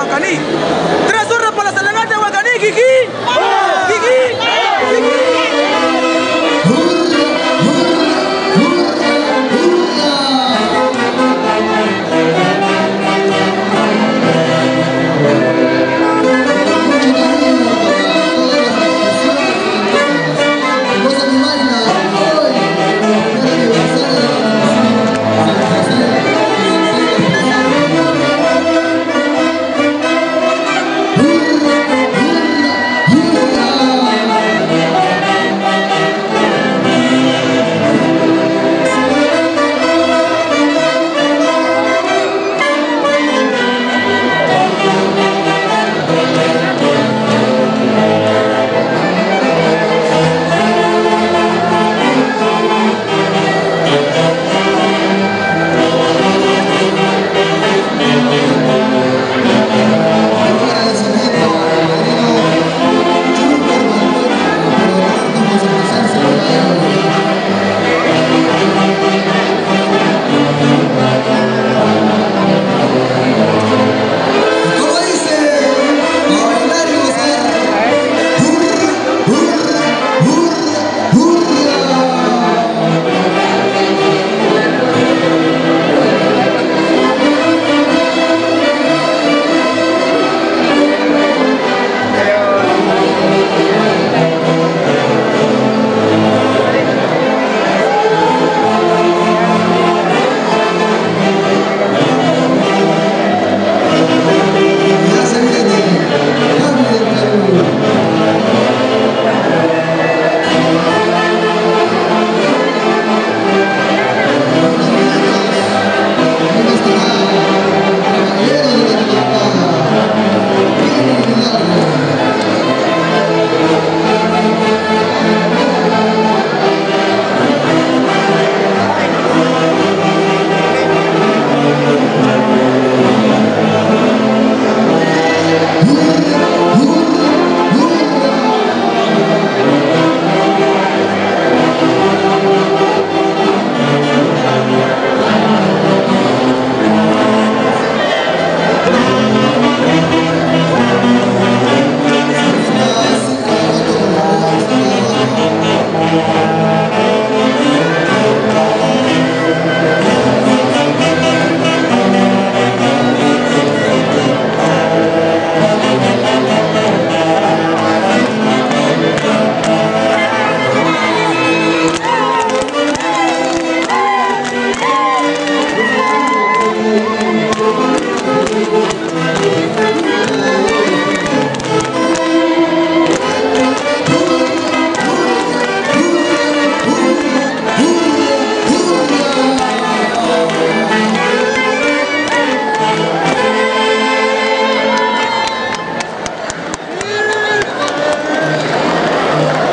kuangalia